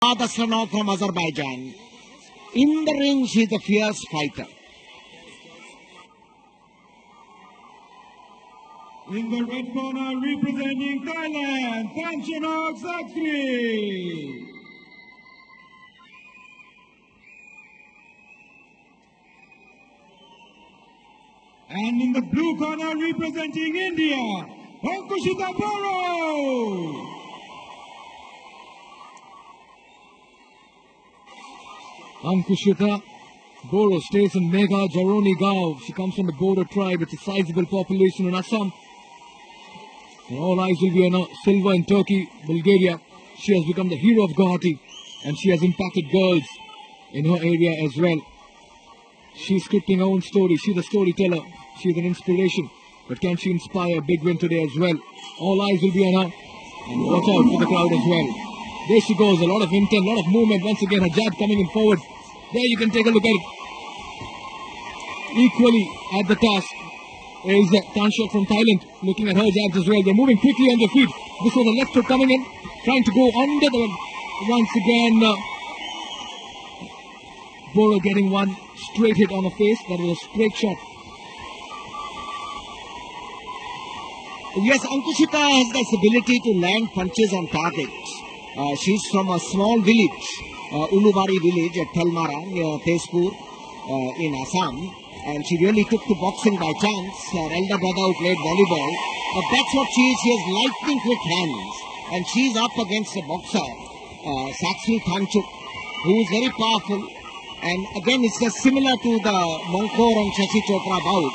Adaslanov from Azerbaijan. In the ring, she's a fierce fighter. In the red corner, representing Thailand, Panchanok Sakri. And in the blue corner, representing India, Ankushita Boro. Ankushita Boro stays in Mega Jaroni Gaon. She comes from the Bodo tribe. It's a sizable population in Assam. And all eyes will be on. Silver in Turkey, Bulgaria. She has become the hero of Guwahati and she has impacted girls in her area as well. She's scripting her own story. She's a storyteller. She's an inspiration. But can she inspire a big win today as well? All eyes will be on her. And watch out for the crowd as well. There she goes. A lot of intent, a lot of movement. Once again, her jab coming in forward. There you can take a look at it. Equally at the task is Tanshok from Thailand looking at her jabs as well. They're moving quickly on their feet. This was a left hook coming in, trying to go under the once again. Uh, Boro getting one straight hit on the face. That was a straight shot. Yes, Ankushita has this ability to land punches on target. Uh, she's from a small village, Ulubari village at Thalmara near Tezpur uh, in Assam. And she really took to boxing by chance. Her elder brother who played volleyball. But that's what she is. She has lightning quick hands. And she's up against a boxer, uh, Sakshi Thanchuk, who is very powerful. And again, it's just similar to the Monkor and Shashi Chopra bout.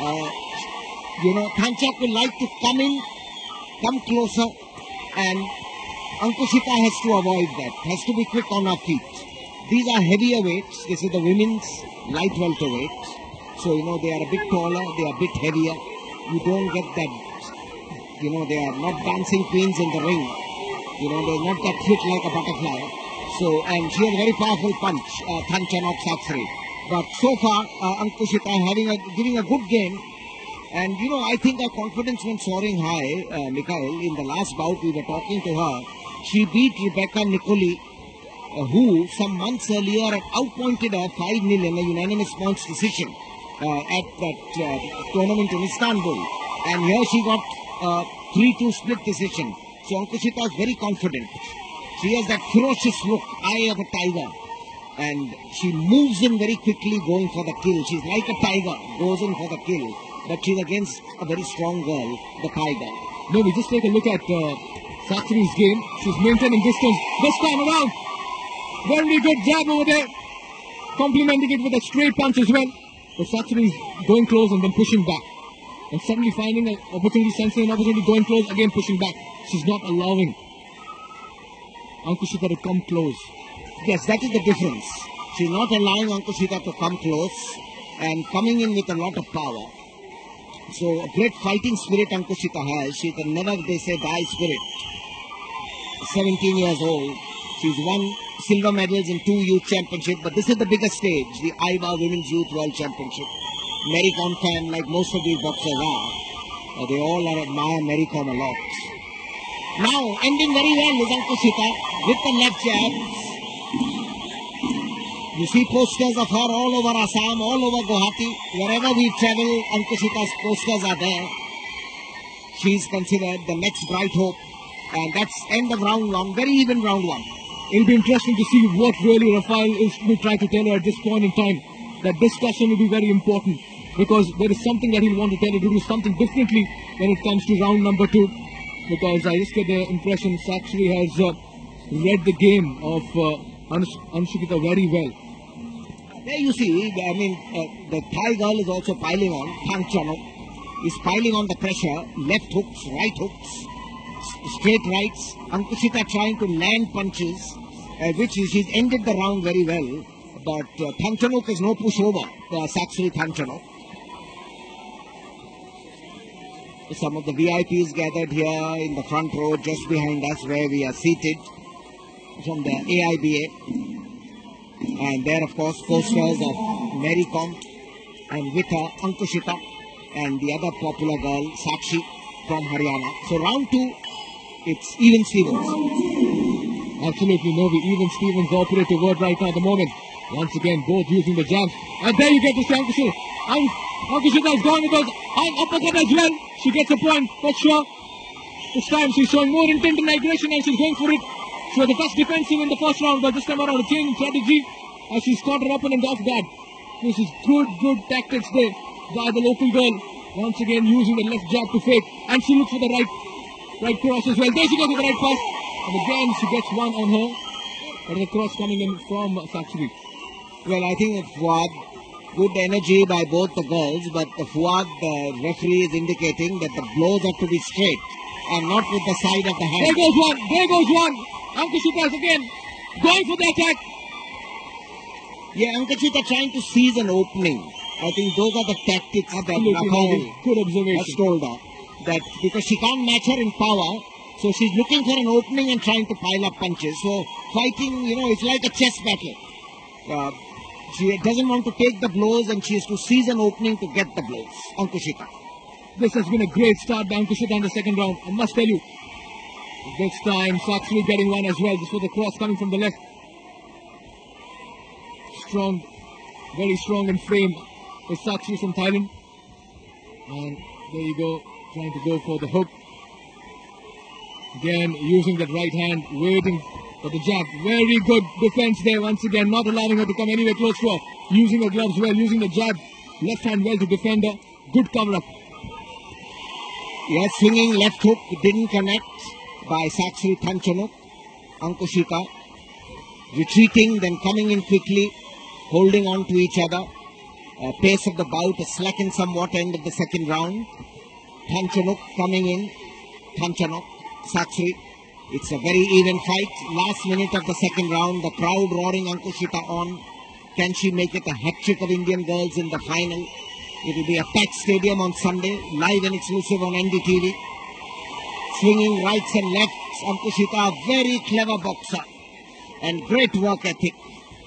Uh, you know, Thanchak will like to come in, come closer, and Ankushita has to avoid that, has to be quick on her feet. These are heavier weights. This is the women's light welterweight. So, you know, they are a bit taller, they are a bit heavier. You don't get that, you know, they are not dancing queens in the ring. You know, they're not that fit like a butterfly. So, and she has a very powerful punch, uh, Thanchanok Satsri. But so far, uh, Ankushita having a, giving a good game. And, you know, I think her confidence went soaring high, uh, Mikhail. In the last bout, we were talking to her. She beat Rebecca Nicoli, uh, who some months earlier had outpointed her 5 0 in a unanimous points decision uh, at that uh, tournament in Istanbul. And here she got a 3 2 split decision. So Ankushita is very confident. She has that ferocious look, eye of a tiger. And she moves in very quickly, going for the kill. She's like a tiger, goes in for the kill. But she's against a very strong girl, the tiger. No, we just take a look at uh, Satri's game. She's maintaining distance this time around. Very good jab over there. Complementing it with a straight punch as well. But Satri is going close and then pushing back. And suddenly finding an opportunity, sensing an opportunity, going close, again pushing back. She's not allowing Ankushita to come close. Yes, that is the difference. She's not allowing Ankushita to come close and coming in with a lot of power. So a great fighting spirit Ankushita has. She's a never, they say, die spirit. 17 years old. She's won silver medals in two youth championships, but this is the biggest stage, the AIBA Women's Youth World Championship. Mary Kom fan, like most of these boxers are, uh, they all are admire Mary Kom a lot. Now, ending very well is Ankushita with the left jab. You see posters of her all over Assam, all over Guwahati. Wherever we travel, Ankushita's posters are there. She's considered the next bright hope. And that's end of round one, very even round one. It'll be interesting to see what really Rafael is will try to tell her at this point in time. That discussion will be very important because there is something that he'll want to tell her to do something differently when it comes to round number two. Because I just get the impression Sakshi has uh, read the game of uh, very well. There you see, I mean, uh, the Thai girl is also piling on. Thang Chano is piling on the pressure. Left hooks, right hooks, straight rights. Ankushita trying to land punches, uh, which is, she's ended the round very well. But uh, Thangchanok is no pushover, uh, Saksri Thangchanok. Some of the VIPs gathered here in the front row just behind us where we are seated from the AIBA. And there, of course, posters of Mary Kom and with her Ankushita and the other popular girl, Sakshi from Haryana. So round two, it's even Stevens. Absolutely no. We even Stevens operate to word right now at the moment. Once again, both using the jabs. And there you get to see Ankushita. An- Ankushita is going with those uppercut as well. She gets a point for sure. This time she's showing more intent and aggression and she's going for it. She was the best defensive in the first round, but this time around a change in strategy as she's caught her opponent off guard. This is good, good tactics there by the local girl. Once again using the left jab to fake. And she looks for the right right cross as well. There she goes with the right pass. And again she gets one on her. But the cross coming in from Sakshi. Well, I think that Fuad, good energy by both the girls, but the Fuad the referee is indicating that the blows have to be straight and not with the side of the hand. There goes one. There goes one. Ankushita is again going for the attack. Yeah, Ankushita trying to seize an opening. I think those are the tactics Absolutely, that Rafael. Good has observation. told her. That because she can't match her in power, so she's looking for an opening and trying to pile up punches. So fighting, you know, it's like a chess battle. Uh, she doesn't want to take the blows and she has to seize an opening to get the blows. Ankushita. This has been a great start by Ankushita in the second round. I must tell you. This time, Sakshi getting one as well. This was a cross coming from the left. Strong, very strong in frame is Sakshi from Thailand. And there you go, trying to go for the hook. Again, using that right hand, waiting for the jab. Very good defense there once again, not allowing her to come anywhere close to her. Using her gloves well, using the jab, left hand well to defend her. Good cover up. Yes, swinging left hook didn't connect by Sakshi Thanchanuk. Ankushita retreating, then coming in quickly, holding on to each other. Uh, pace of the bout slackened somewhat end of the second round. Thanchanuk coming in. Thanchanuk, Sakshi. It's a very even fight. Last minute of the second round, the crowd roaring Ankushita on. Can she make it a hat trick of Indian girls in the final? It will be a packed stadium on Sunday, live and exclusive on NDTV. Swinging rights and lefts, Ankushita, a very clever boxer and great work ethic.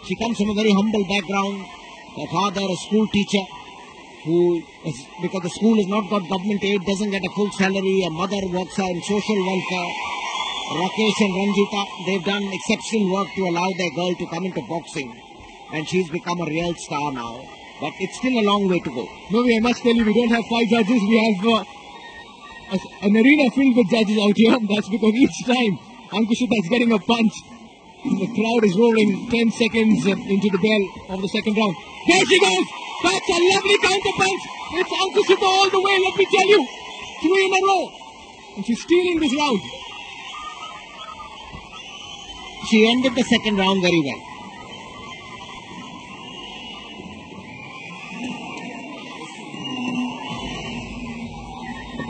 She comes from a very humble background. Her father, a school teacher, who, is, because the school has not got government aid, doesn't get a full salary. A mother works in social welfare. Rakesh and Ranjita, they've done exceptional work to allow their girl to come into boxing. And she's become a real star now. But it's still a long way to go. No, I must tell you, we don't have five judges. We have uh, a- an arena filled with judges out here. And that's because each time Ankushita is getting a punch, the crowd is rolling 10 seconds into the bell of the second round. There she goes! That's a lovely counter punch! It's Ankushita all the way, let me tell you! Three in a row! And she's stealing this round. She ended the second round very well.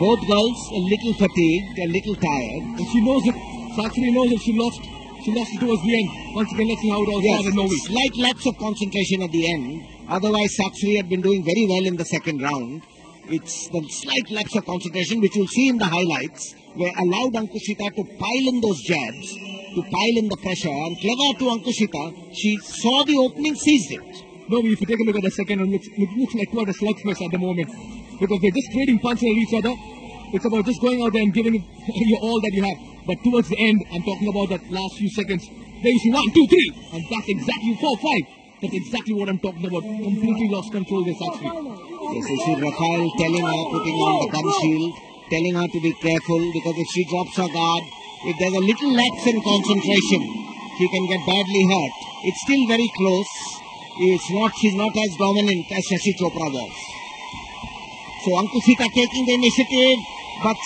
Both girls a little fatigued, a little tired. And she knows it. Sakshi knows it. She lost. She lost it towards the end. Once again, let's see how it all Yes, started. No way. slight lapse of concentration at the end. Otherwise, Sakshi had been doing very well in the second round. It's the slight lapse of concentration, which you'll see in the highlights, where allowed Ankushita to pile in those jabs, to pile in the pressure. And clever to Ankushita, she saw the opening, seized it. No, if you take a look at the second, it looks, looks like quite a slugfest at the moment. Because they're just trading punches at each other. It's about just going out there and giving you all that you have. But towards the end, I'm talking about that last few seconds. There you see one, two, three. And that's exactly four, five. That's exactly what I'm talking about. Completely lost control this actually. Yes, you see Rafael telling her, putting on the gun shield, telling her to be careful because if she drops her guard, if there's a little lapse in concentration, she can get badly hurt. It's still very close. It's not, she's not as dominant as Shashi Chopra was. So Ankushita taking the initiative, but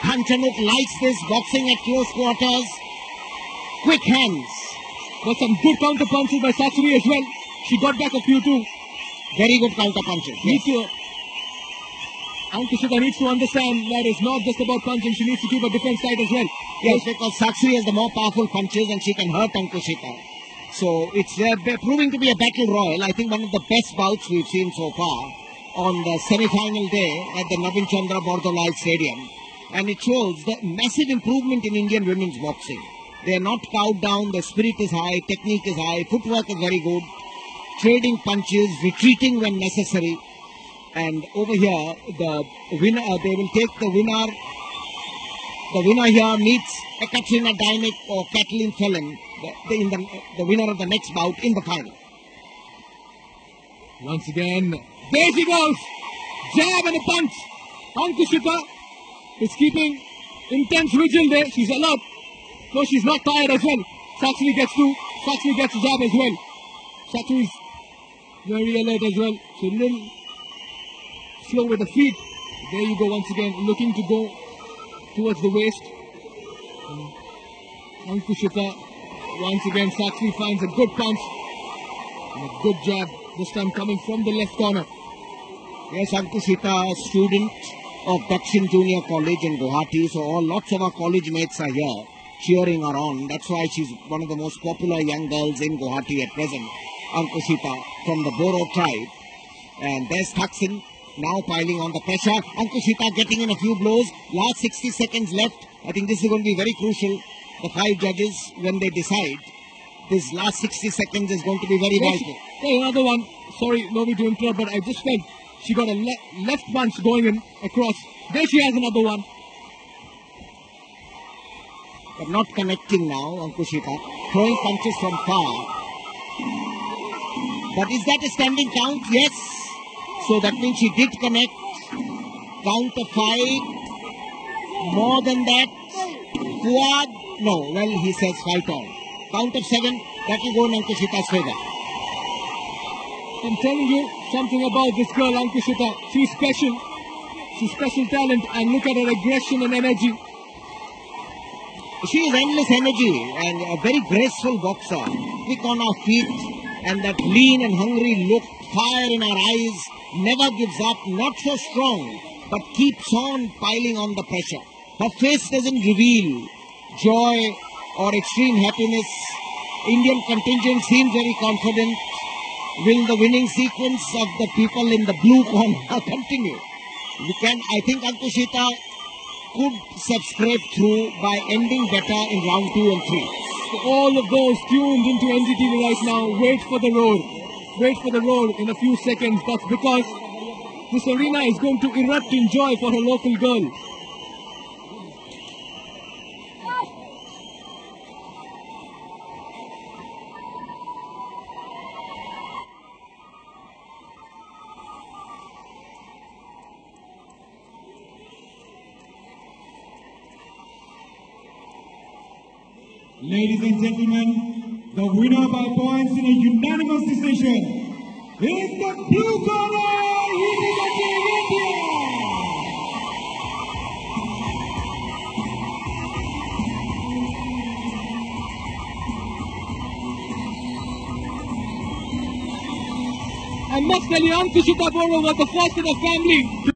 Kanchanuk likes this boxing at close quarters. Quick hands. But some good counter punches by Satsuri as well. She got back a few too. Very good counter punches. To, Ankushita needs to understand that it's not just about punching. She needs to keep her defense tight as well. Yes, because Sakshi has the more powerful punches and she can hurt Ankushita. So it's uh, proving to be a battle royal. I think one of the best bouts we've seen so far on the semi-final day at the Navin Chandra Bordoloi Stadium. And it shows the massive improvement in Indian women's boxing. They are not cowed down, the spirit is high, technique is high, footwork is very good, trading punches, retreating when necessary. And over here, the winner, uh, they will take the winner the winner here meets a Katrina Dynick or Kathleen Fellon, the, the, in the, the winner of the next bout in the final. Once again, there she goes. Jab and a punch. Ankushita is keeping intense vigil there. She's alert. So she's not tired as well. Sakshi gets two. Sakshi gets a jab as well. Is very alert as well. So a little slow with the feet. There you go once again, looking to go towards the waist. Mm. Ankushita, once again, Sakshi finds a good punch and a good jab, this time coming from the left corner. Yes, Ankushita, a student of Dakshin Junior College in Guwahati. So all lots of our college mates are here cheering her on. That's why she's one of the most popular young girls in Guwahati at present. Ankushita from the Boro tribe. And there's Thaksin now piling on the pressure. Ankushita getting in a few blows. Last 60 seconds left. I think this is going to be very crucial. The five judges, when they decide, this last 60 seconds is going to be very Yes, vital. Hey, another one. Sorry, nobody to interrupt, but I just felt she got a le- left punch going in across. There she has another one. But not connecting now, Ankushita. Throwing punches from far. But is that a standing count? Yes. So that means she did connect. Count of five. More than that. Fuad. No. Well, he says fight all. Count of seven. That will go in Ankushita's favor. I'm telling you something about this girl, Ankushita. She's special. She's special talent, and look at her aggression and energy. She is endless energy and a very graceful boxer. Quick on her feet and that lean and hungry look, fire in her eyes, never gives up, not so strong, but keeps on piling on the pressure. Her face doesn't reveal joy or extreme happiness. Indian contingent seems very confident. Will the winning sequence of the people in the blue corner continue? We can, I think Ankushita could subscribe through by ending better in round two and three. So all of those tuned into NDTV right now, wait for the roar. Wait for the roar in a few seconds. That's because this arena is going to erupt in joy for her local girl. Ladies and gentlemen, the winner by points in a unanimous decision is the blue corner representing India. I must tell you, Ankushita Boro was the first in the family